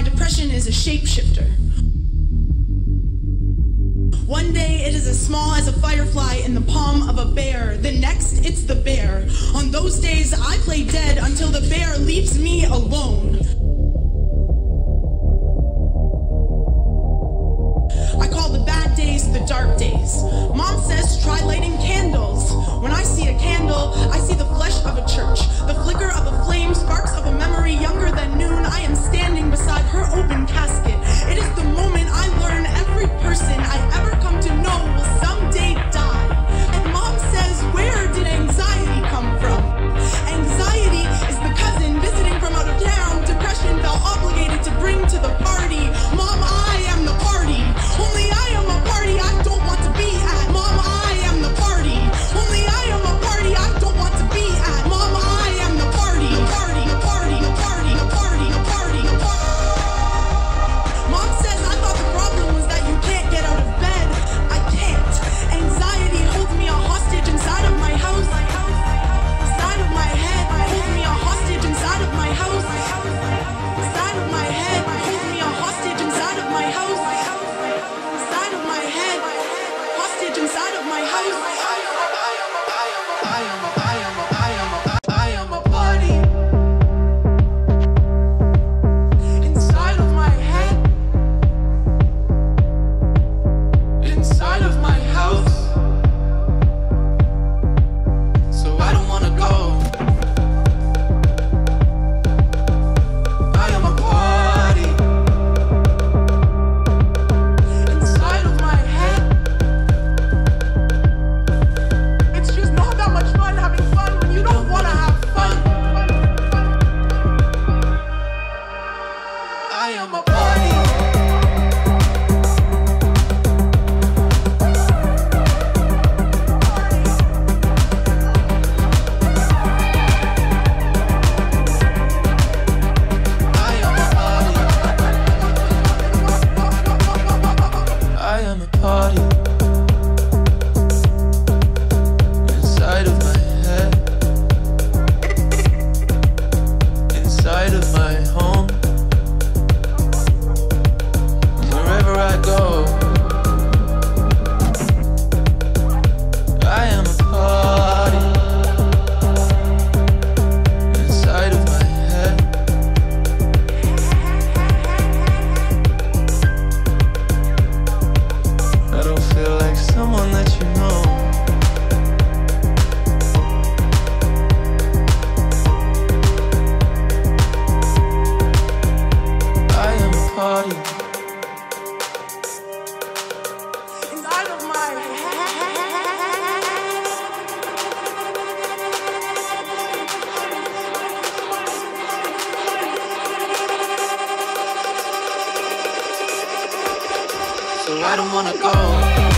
My depression is a shapeshifter. One day it is as small as a firefly in the palm of a bear. The next, it's the bear. On those days, I play dead until the bear leaves me alone. I am a party. go. I don't wanna go.